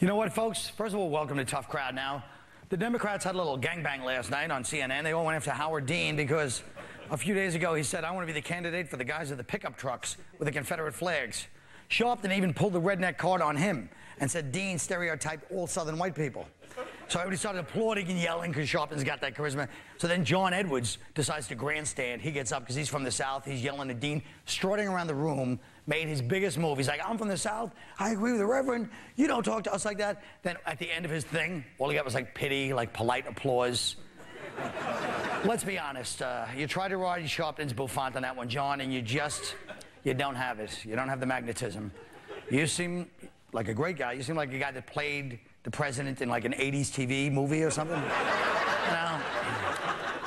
You know what, folks? First of all, welcome to Tough Crowd now. The Democrats had a little gangbang last night on CNN. They all went after Howard Dean because a few days ago he said, I want to be the candidate for the guys of the pickup trucks with the Confederate flags. Sharpton even pulled the redneck card on him and said Dean stereotyped all Southern white people. So everybody started applauding and yelling because Sharpton's got that charisma. So then John Edwards decides to grandstand. He gets up because he's from the South. He's yelling at Dean, strutting around the room, made his biggest move. He's like, I'm from the South. I agree with the Reverend. You don't talk to us like that. Then at the end of his thing, all he got was like pity, like polite applause. Let's be honest. Uh, you tried to ride Sharpton's bouffant on that one, John, and you just, you don't have it. You don't have the magnetism. You seem like a great guy. You seem like a guy that played the president in like an 80s TV movie or something. you know?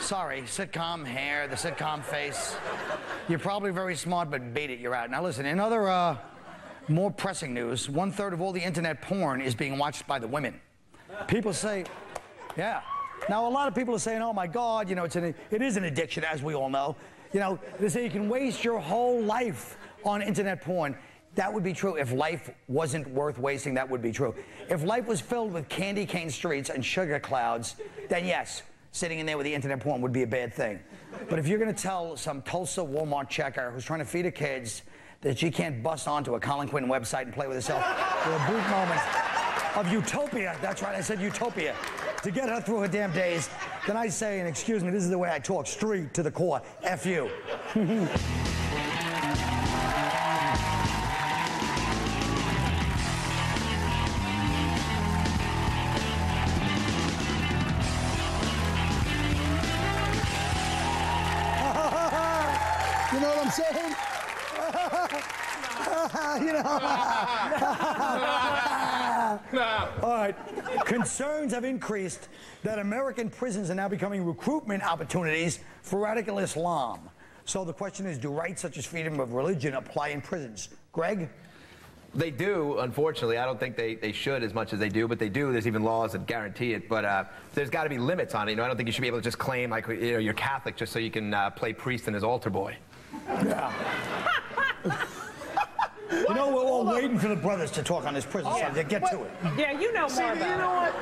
Sorry, sitcom hair, the sitcom face. You're probably very smart, but beat it, you're out. Now listen, in other uh, more pressing news, one third of all the internet porn is being watched by the women. People say, yeah. Now a lot of people are saying, oh my God, you know, it's an, it is an addiction, as we all know. You know, they say you can waste your whole life on internet porn. That would be true if life wasn't worth wasting. That would be true. If life was filled with candy cane streets and sugar clouds, then yes, sitting in there with the internet porn would be a bad thing. But if you're going to tell some Tulsa Walmart checker who's trying to feed her kids that she can't bust onto a Colin Quinn website and play with herself for a brief moment of utopia, that's right, I said utopia, to get her through her damn days, then I say, and excuse me, this is the way I talk, straight to the core, F. You Concerns have increased that American prisons are now becoming recruitment opportunities for radical Islam. So the question is, do rights such as freedom of religion apply in prisons? Greg? They do, unfortunately. I don't think they, they should as much as they do, but they do. There's even laws that guarantee it. But uh, there's got to be limits on it. You know, I don't think you should be able to just claim like you know, you're Catholic just so you can uh, play priest and his altar boy. Yeah. you know, we're all waiting for the brothers to talk on this prison subject. Get to it. Yeah, you know See, more you know what?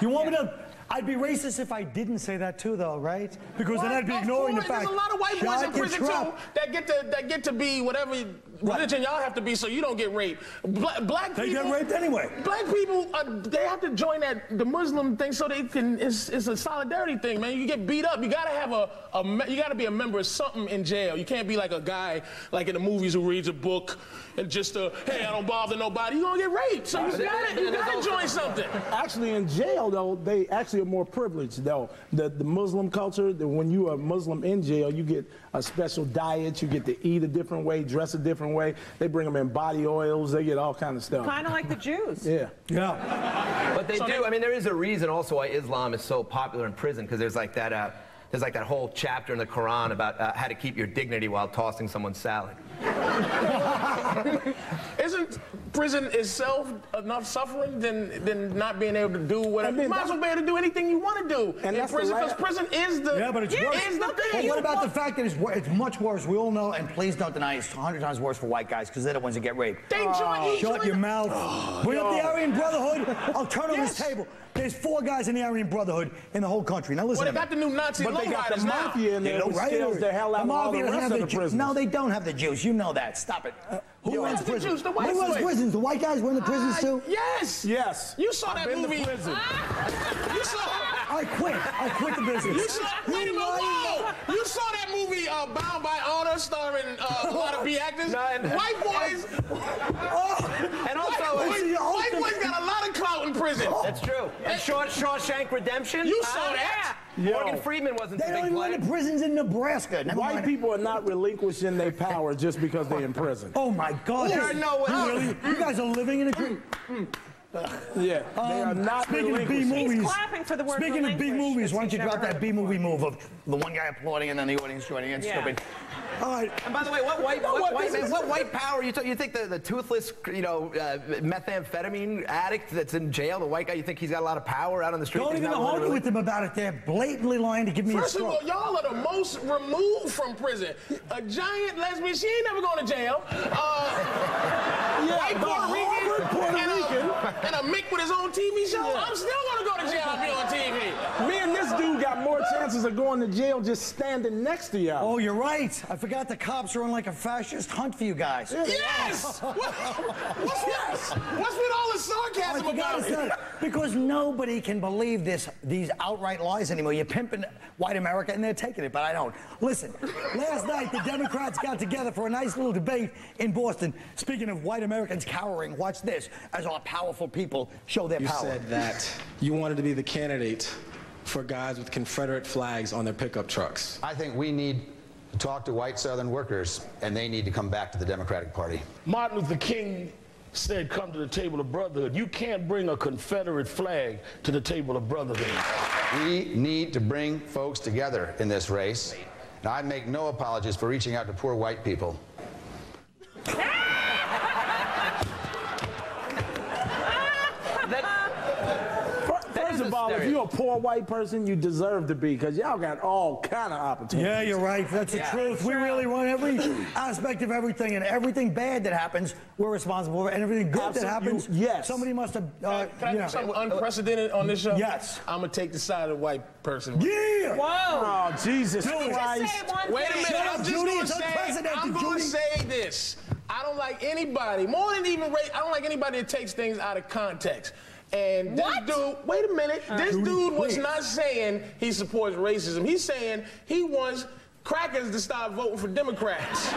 You want me to? I'd be racist if I didn't say that too, though, right? Because then I'd be Of ignoring the course, fact. There's a lot of white boys in prison too that get to that get to be whatever religion y'all have to be, so you don't get raped. Black, black They people get raped anyway. Black people, uh, they have to join that the Muslim thing so they can. It's, it's a solidarity thing, man. You get beat up, you gotta have a, a you gotta be a member of something in jail. You can't be like a guy like in the movies who reads a book and just uh, hey, I don't bother nobody. You gonna get raped, so you But gotta you gotta join something. Actually, in jail, though, they actually are more privileged, though. The, the Muslim culture, the, when you are Muslim in jail, you get a special diet, you get to eat a different way, dress a different way. They bring them in body oils, they get all kind of stuff. Kind of like the Jews. Yeah. Yeah. But they do. I mean, there is a reason also why Islam is so popular in prison because there's like that. Uh, there's like that whole chapter in the Quran about uh, how to keep your dignity while tossing someone's salad. Isn't prison itself enough suffering than than not being able to do whatever? I mean, you might as well be able to do anything you want to do And in prison because prison is the Yeah, but it's Yeah, worse. is the But But what about the fact that it's, wor- it's much worse? We all know, and please don't deny, it's 100 times worse for white guys because they're the ones that get raped. They join Shut join your the- mouth. Bring up the Aryan Brotherhood. I'll turn over this table. There's four guys in the Aryan Brotherhood in the whole country. Now listen Well, they to got me. the new Nazi But they got the lowriders now. mafia in You there know, who right? scares the hell out of all the rest of the Jew- prisoners. No, they don't have the Jews. You know that. Stop it. Who Who runs has the prisons? Jews? The white Who runs boys. prisons? The white guys run the prisons Ah, too? Yes. Yes. You saw that been to movie. prison. You saw. I quit. I quit the business. You saw. Wait a minute. Whoa. You saw that movie uh, Bound by Honor, starring uh, a lot of B actors. No, and- white boys. And also, white, This is your boys, white ultimate- boys got a lot of clout in prison. that's true. And Shaw, Shawshank Redemption. You Uh, saw that. Morgan Yo. Freeman wasn't They the don't big even play. run the prisons in Nebraska. Never White mind. people are not relinquishing their power just because they're in prison. Oh my God! There are no way- You, really, mm, you guys are living in a mm, mm, dream. Yeah, they are not Speaking of B relinquishing. movies, clapping for the word speaking of B movies, why don't you we've drop that B movie move of the one guy applauding and then the audience joining in? Yeah. Stupid. All right. And by the way, what white, know what, what? white, man, what white power you, th- you think the, the toothless, you know, uh, methamphetamine addict that's in jail, the white guy, you think he's got a lot of power out on the street? Don't He's even to argue really- with them about it. They're blatantly lying to give me First a of all, y'all are the most removed from prison. A giant lesbian, she ain't never going to jail. Uh, Yeah, white but Puerto Rican, Harvard Puerto and, a, Rican. And a Mick with his own TV show, I'm still gonna go to jail and be on TV. Me and this dude chances of going to jail just standing next to y'all. Oh, you're right. I forgot the cops are on like a fascist hunt for you guys. Yes! What- what's, yes! What's with all the sarcasm I forgot about it? not- because nobody can believe this, these outright lies anymore. You're pimping white America, and they're taking it, but I don't. Listen, last night the Democrats got together for a nice little debate in Boston. Speaking of white Americans cowering, watch this as our powerful people show their You power. You said that you wanted to be the candidate for guys with Confederate flags on their pickup trucks. I think we need to talk to white Southern workers, and they need to come back to the Democratic Party. Martin Luther King said, Come to the table of brotherhood. You can't bring a Confederate flag to the table of brotherhood. We need to bring folks together in this race. Now, I make no apologies for reaching out to poor white people. First of all, if you're a poor white person, you deserve to be, because y'all got all kind of opportunities. Yeah, you're right. That's the truth. We really want every aspect of everything, and everything bad that happens, we're responsible for, and everything good that Absolute- happens, yes. somebody must have. Uh, Can I you do something unprecedented on this show? Yes. I'm gonna take the side of the white person. Yeah. Oh, Jesus Do it. Christ. Wait a minute, Shut I'm just Judy, gonna say, I'm gonna Judy. say this. I don't like anybody, more than even race, I don't like anybody that takes things out of context. And this What? dude, wait a minute, uh, this Judy, dude was not saying he supports racism. He's saying he wants crackers to stop voting for Democrats.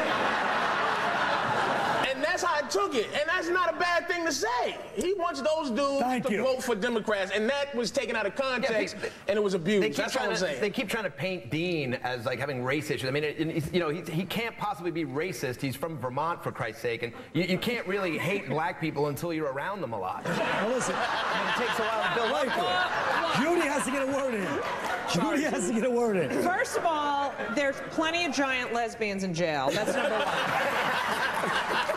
And that's how I took it. And that's not a bad thing to say. He wants those dudes Thank to you. vote for Democrats. And that was taken out of context they- and it was They abused. keep, That's all trying I'm to, saying. they keep trying to paint Dean as like having race issues. I mean, it, it- you know, he, he can't possibly be racist. He's from Vermont, for Christ's sake, and you, you can't really hate black people until you're around them a lot. well, listen, it takes a while to build up to it. Judy has to get a word in. Judy has to get a word in. First of all, there's plenty of giant lesbians in jail. That's number one.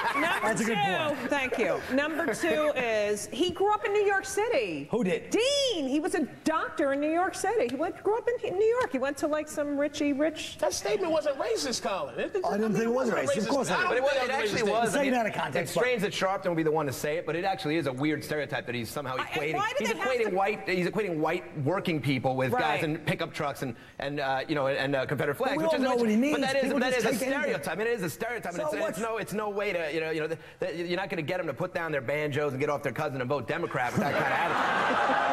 number That's a two, good point. thank you. Number two is he grew up in New York City. Who did? Dean. He was a doctor in New York City. He went, grew up in New York. He went to like some richy rich. That statement wasn't racist, Colin. It, I didn't think it was racist. Of course I not. But it, was, think it was actually was. Taken I out of context, It's strange that Sharpton would be the one to say it, but it actually is a weird stereotype that he's somehow I- equating. why do he's they have equating to- white. He's equating white working people with guys in pickup trucks and and uh, you know and uh, Confederate flags. we which all is, know what he means. But means. that is People that a take anything. stereotype. I mean, it is a stereotype. and it's, it's no it's no way to you know you know the, the, you're not going to get them to put down their banjos and get off their cousin and vote Democrat with that kind of attitude.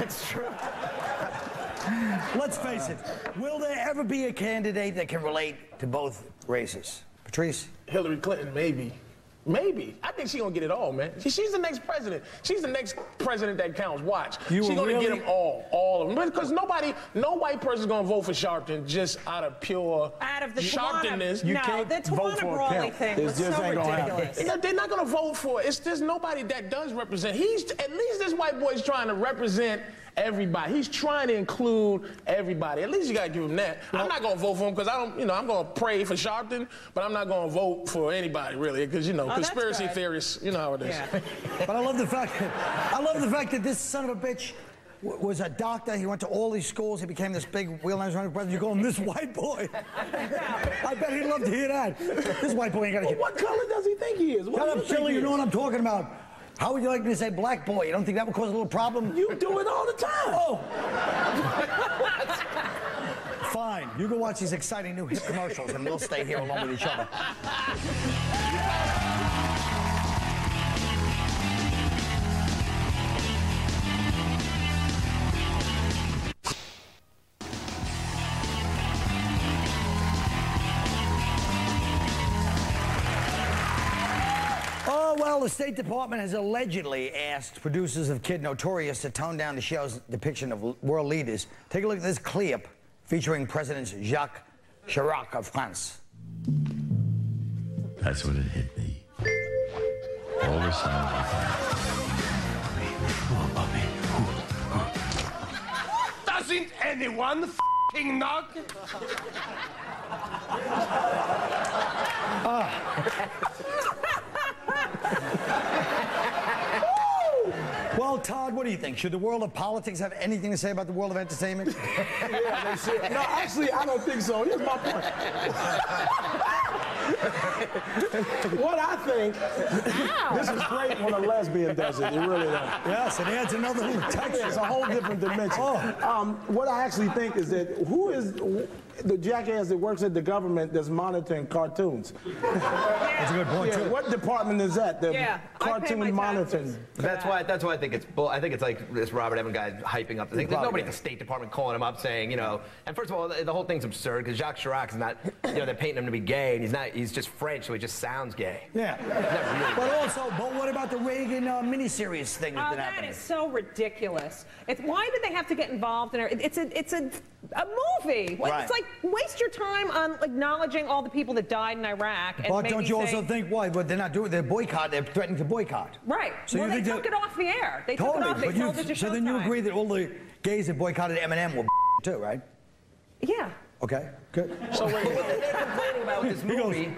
it's true. Let's face it. Will there ever be a candidate that can relate to both races? Patrice? Hillary Clinton, maybe. Maybe. I think she's gonna get it all, man. She- she's the next president. She's the next president that counts. Watch. You she's gonna get them all. All of them. Because nobody, no white person's gonna vote for Sharpton just out of pure Out of the Sharptonness. Tawana, no, can't the vote Tawana for a Brawley pimp. thing It was just so ain't gonna ridiculous. They're not gonna vote for it. It's there's nobody that does represent. He's at least this white boy's trying to represent everybody. He's trying to include everybody. At least you gotta give him that. I'm not gonna vote for him because I don't, you know, I'm gonna pray for Sharpton, but I'm not gonna vote for anybody really because you know, Oh, conspiracy good. theorists, you know how it is. Yeah. But I love the fact that I love the fact that this son of a bitch w- was a doctor. He went to all these schools. He became this big wheelhouse running president. You call him this white boy. I bet he'd love to hear that. This white boy ain't got to Well, get. what color does he think he is? What Shut do up, you think silly. he You know what I'm talking about. How would you like me to say black boy? You don't think that would cause a little problem? You do it all the time. Oh. Fine. You go watch these exciting new hit commercials, and we'll stay here along with each other. Well, the State Department has allegedly asked producers of Kid Notorious to tone down the show's depiction of world leaders. Take a look at this clip featuring President Jacques Chirac of France. That's when it hit me. All of a sudden, Doesn't anyone f***ing knock? Well, Todd, what do you think? Should the world of politics have anything to say about the world of entertainment? Yeah, they should. No, actually, I don't think so. Here's my point. what I think, this is great when a lesbian does it. It really does. Yes, it adds another little texture. It's a whole different dimension. Um, what I actually think is that who is the jackass that works at the government that's monitoring cartoons? That's a good point, Yeah, too. what department is that? The Yeah, I pay my cartoon monitoring. That's why. That's why I think it's. Bull. I think it's like this Robert Evan guy hyping up the thing. There's nobody at the State Department calling him up saying, you know. And first of all, the, the whole thing's absurd because Jacques Chirac is not. You know, they're painting him to be gay, and he's not. He's just French, so he just sounds gay. Yeah. Really. But also, but what about the Reagan uh, miniseries thing that's Oh, been that happening? is so ridiculous. It's, why did they have to get involved in it? It's a, it's a, a movie. Right. It's like waste your time on acknowledging all the people that died in Iraq. And But maybe don't you also think why? But they're not doing. They're boycott. They're threatening to boycott. Right. So well, you they think took it off the air. They Totally. took it off. They but told you, it to so then you Showtime. agree that all the gays that boycotted Eminem were too, right? Yeah. Okay. Good. So wait, what they're complaining about with this movie,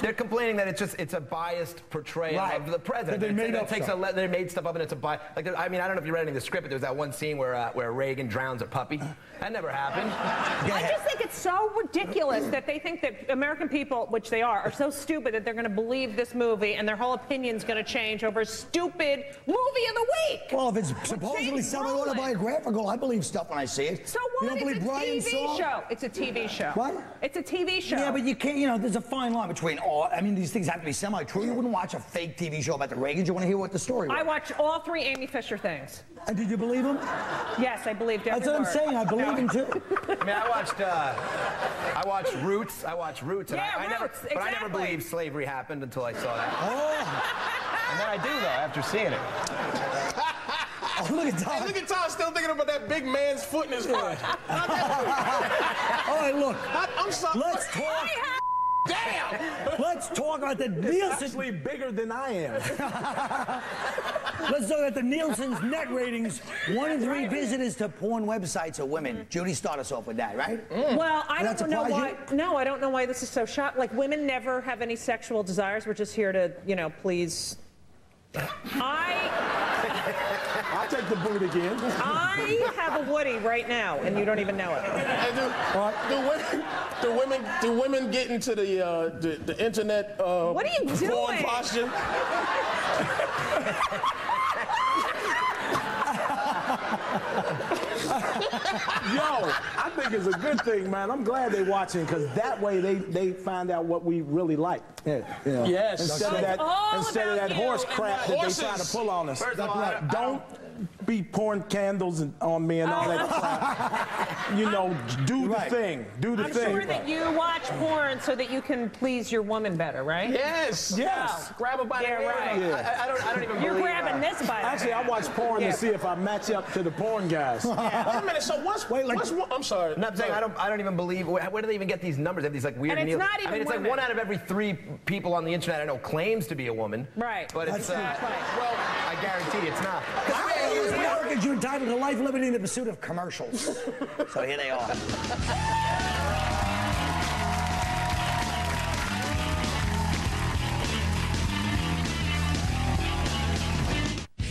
they're complaining that it's just it's a biased portrayal Right. of the president. That they made it up takes stuff. a le- they made stuff up and it's a bias. Like there- I mean I don't know if you read any of the script, but there was that one scene where uh, where Reagan drowns a puppy. That never happened. I just think it's so ridiculous that they think that American people, which they are, are so stupid that they're going to believe this movie and their whole opinion's going to change over a stupid movie of the week. Well, if it's With supposedly James semi Brolin. autobiographical, I believe stuff when I see it. So You what? don't It's believe a Brian's TV song? show. It's a TV show. What? It's a TV show. Yeah, but you can't, you know, there's a fine line between all, I mean, these things have to be semi-true. You wouldn't watch a fake TV show about the Reagans. You want to hear what the story was. I watched all three Amy Fisher things. and did you believe him? Yes, I believed every That's what I'm word. saying. I believe him too. I mean I watched uh, I watched Roots. I watched Roots, and Yeah, I, I never Roots, but I never exactly. believed slavery happened until I saw that. Oh, And then I do though after seeing it. oh look at Hey, Tom. look at Tom still thinking about that big man's foot in his foot. All right, look. I, I'm sorry. Let's talk. Damn. Let's talk about the Nielsen. Actually bigger than I am. Let's talk about the Nielsen's net ratings. One in three visitors to porn websites are women. Judy, start us off with that, right? Mm. Well, I Does don't know surprise why. No, I don't know why this is so shocking. Like women never have any sexual desires. We're just here to, you know, please. I I'll take the boot again. I have a Woody right now, and you don't even know it. And do, do, women, do women do women get into the uh, the, the internet uh, What are you porn doing? posture? Yo, I think it's a good thing, man. I'm glad they're watching because that way they, they find out what we really like. Yeah, yeah. Yes. Instead of that, instead of that horse crap the that they try to pull on us. First of That's all, I- right. I don't be pouring candles and- on me and all that crap. You know, do the Right. thing. Do the thing. I'm sure that you watch porn so that you can please your woman better, right? Yes. Yes. Grab her by the Yeah, hair. right. Yeah. I, I don't I don't even You're grabbing this by the Actually, I hair. watch porn Yeah. to see if I match up to the porn guys. Wait a minute. So what's Wait, like- what's one- I'm sorry. No, I'm saying I don't. I don't even believe. Where, where do they even get these numbers? They have these like weird. And it's Neil- not I even mean, it's like one out of every three people on the internet I know claims to be a woman. Right. But it's. Uh, right. Well, I guarantee it's not. As Americans, you're entitled to life, liberty, and the pursuit of commercials. so here they are.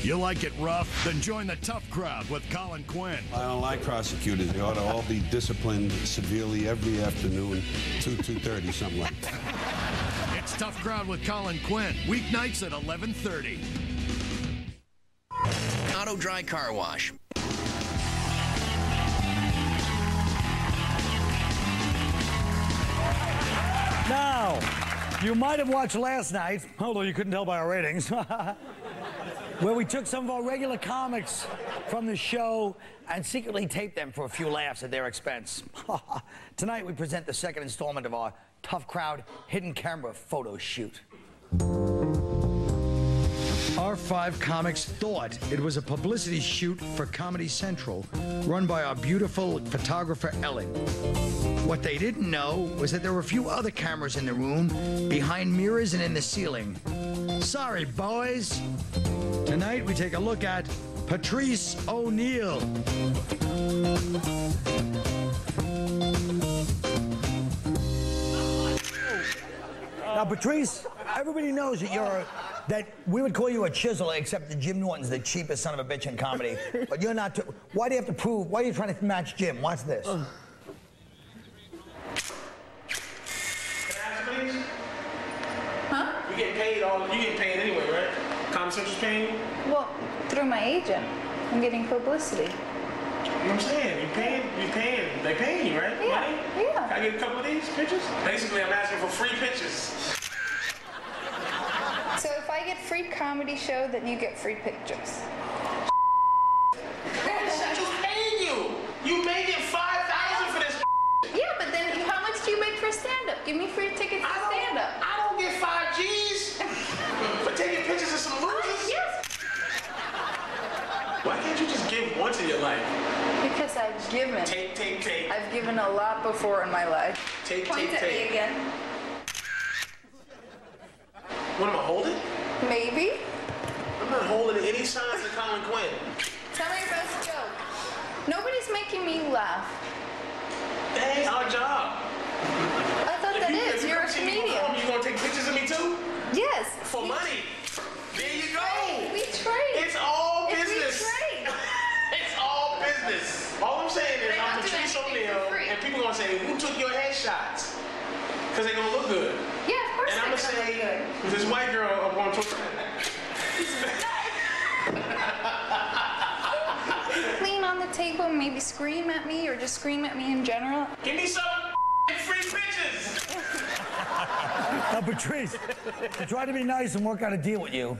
You like it rough? Then join the tough crowd with Colin Quinn. I don't like prosecutors. They ought to all be disciplined severely every afternoon, 2, 2.30, something like that. It's Tough Crowd with Colin Quinn, weeknights at 11:30. Dry Car Wash. Now, you might have watched last night, although you couldn't tell by our ratings, where we took some of our regular comics from the show and secretly taped them for a few laughs at their expense. Tonight, we present the second installment of our Tough Crowd Hidden Camera Photo Shoot. Our five comics thought it was a publicity shoot for Comedy Central, run by our beautiful photographer Ellen. What they didn't know was that there were a few other cameras in the room, behind mirrors and in the ceiling. Sorry, boys. Tonight we take a look at Patrice O'Neal. Now, Patrice, everybody knows that you're that we would call you a chisel, except that Jim Norton's the cheapest son of a bitch in comedy. but you're not. Too, why do you have to prove? Why are you trying to match Jim? Watch this. You get paid all. You get paid anyway, right? Comedy Central's paying you. Well, through my agent. I'm getting publicity. You know what I'm saying? You paying? You paying? They paying you, right? Yeah, Money? yeah. Can I get a couple of these pictures? Basically, I'm asking for free pictures. So if I get free comedy show, then you get free pictures. Comedy Central's paying you. You may get five thousand for this. Yeah, but then how much do you make for stand-up? Give me free tickets I for stand-up. I don't get five G's for taking pictures of some oh, losers. Yes, Why can't you just give once in your life? because I've given. Take, take, take. I've given a lot before in my life. Take, Point take, at take. me again. What am I holding? Maybe. I'm not holding any signs of Colin Quinn. Tell me your best joke. Nobody's making me laugh. That ain't our job. I thought If that you, is. You're a come see me comedian. you gonna take pictures of me too? Yes. For we- money. There you go. Trade. We trade. It's all If we business. trade. it's all business. All I'm saying is They I'm Patrice anything O'Neal, for free. and people gonna say, "Who took your headshots?" Because they gonna look good. Yeah, of course And I'm gonna gonna say, good. this white girl up on Twitter. Clean on the table, maybe scream at me or just scream at me in general. Give me some free pictures. Now, Patrice, I tried to be nice and work out a deal with you,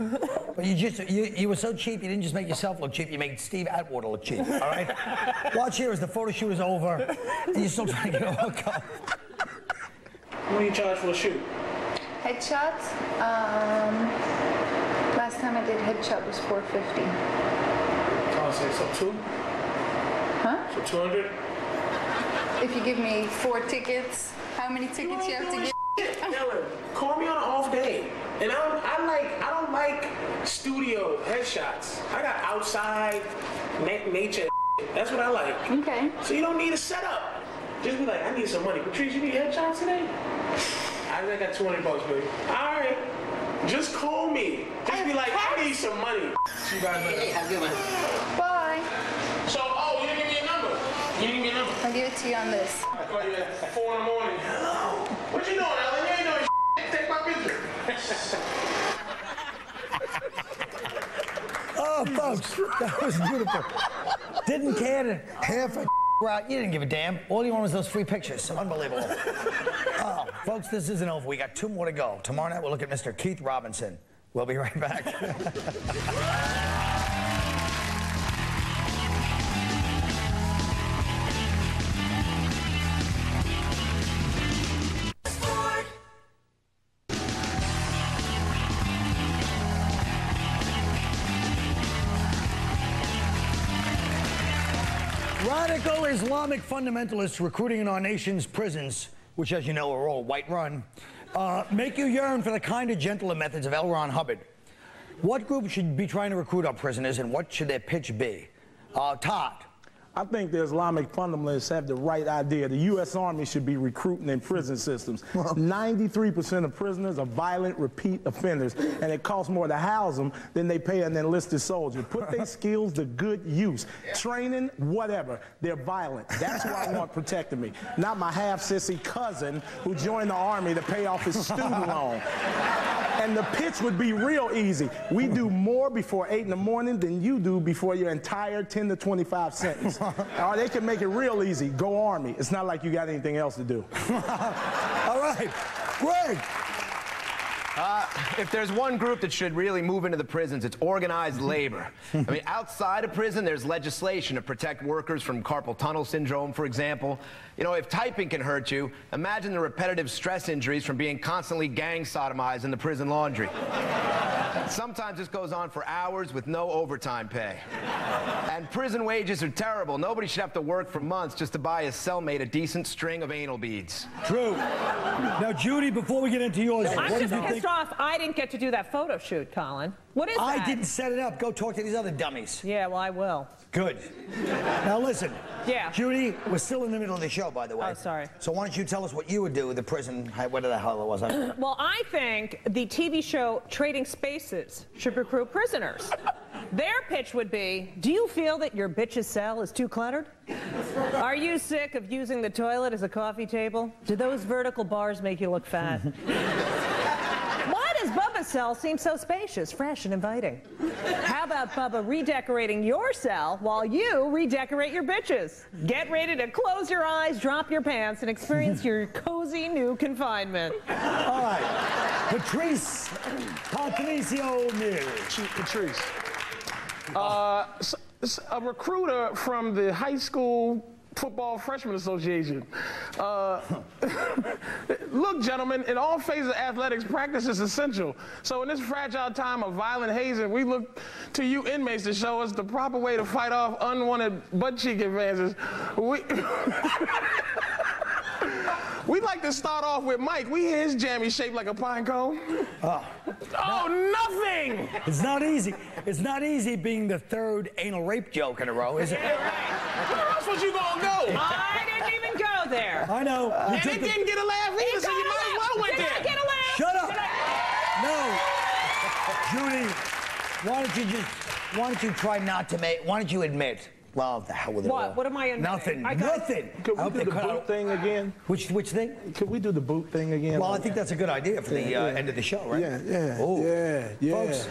but you just you, you were so cheap. You didn't just make yourself look cheap. You made Steve Atwater look cheap. All right. Watch here as the photo shoot is over, and you're still trying to get a hookup. What do you charge for a shoot? Headshots. Um, last time I did headshot was 450. I'll say so two. Huh? So 200. If you give me four tickets, how many tickets you have to give? Ellen, call me on an off day. And I don't, I like, I don't like studio headshots. I got outside na- nature. That's what I like. Okay. So you don't need a setup. Just be like, I need some money. Patrice, you need headshots today? I got 200 bucks, baby. All right. Just call me. Just be like, I need some money. You guys later. Have a good one. Bye. So, oh, you didn't give me a number. You didn't give me a number. I'll give it to you on this. I call you at 4 in the morning. Hello. What you doing, Ellen? You ain't doing shit. Take my picture. Oh, folks, that was beautiful. Didn't care to half a out. You didn't give a damn. All you wanted was those free pictures. So unbelievable. Oh, folks, this isn't over. We got two more to go. Tomorrow night we'll look at Mr. Keith Robinson. We'll be right back. Radical Islamic fundamentalists recruiting in our nation's prisons, which, as you know, are all white run, uh, make you yearn for the kind of gentler methods of L. Ron Hubbard. What group should be trying to recruit our prisoners, and what should their pitch be? Uh, Todd. I think the Islamic fundamentalists have the right idea. The U.S. Army should be recruiting in prison systems. 93% of prisoners are violent, repeat offenders, and it costs more to house them than they pay an enlisted soldier. Put their skills to good use. Training, whatever. They're violent. That's who I want protecting me. Not my half-sissy cousin who joined the Army to pay off his student loan. And the pitch would be real easy. We do more before 8 in the morning than you do before your entire 10 to 25 sentence. or they can make it real easy. Go Army. It's not like you got anything else to do. All right. Greg. Uh, if there's one group that should really move into the prisons, it's organized labor. I mean, outside of prison, there's legislation to protect workers from carpal tunnel syndrome, for example. You know, if typing can hurt you, imagine the repetitive stress injuries from being constantly gang sodomized in the prison laundry. Sometimes this goes on for hours with no overtime pay. And prison wages are terrible. Nobody should have to work for months just to buy a cellmate a decent string of anal beads. True. Now, Judy, before we get into yours, I'm what just you pissed think? off. I didn't get to do that photo shoot, Colin. What is I that? I didn't set it up. Go talk to these other dummies. Yeah, well, I will. Good. Now listen. Yeah. Judy, we're still in the middle of the show, by the way. Oh, sorry. So why don't you tell us what you would do with the prison? Whatever the hell it was. Well, I think the TV show Trading Spaces should recruit prisoners. Their pitch would be Do you feel that your bitch's cell is too cluttered? Are you sick of using the toilet as a coffee table? Do those vertical bars make you look fat? Why does Bubba's cell seems so spacious, fresh, and inviting? How about Bubba redecorating your cell while you redecorate your bitches? Get ready to close your eyes, drop your pants, and experience your cozy new confinement. All right. Patrice Patricio O'Neal. Patrice. Uh, s- s- a recruiter from the high school football freshman association. Uh, look, gentlemen, in all phases of athletics, practice is essential. So in this fragile time of violent hazing, we look to you inmates to show us the proper way to fight off unwanted butt cheek advances. We We'd like to start off with Mike. We hear his jammy shaped like a pine cone. Oh. Oh, nothing! It's not easy. It's not easy being the third anal rape joke in a row, is it? Where else was you gonna go? I didn't even go there. I know. You and it the- didn't get a laugh either, so you might as well went Did there. I get a laugh? Shut up. Did I- No. Judy, why don't you just, why don't you try not to make, why don't you admit, well, the hell with it What? all. What am I admitting? Nothing. I got- nothing. Could we do the boot out- thing again? Which, which thing? Could we do the boot thing again? Well, I think that's a good idea for the uh, yeah. end of the show, right? Yeah, yeah, Oh. yeah, yeah. Folks,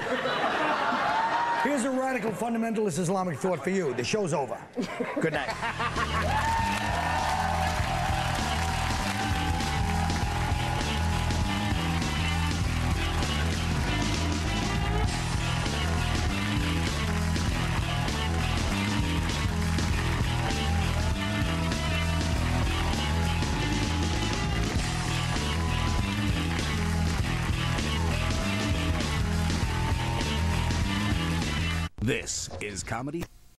here's a radical fundamentalist Islamic thought for you. The show's over. Good night. Comedy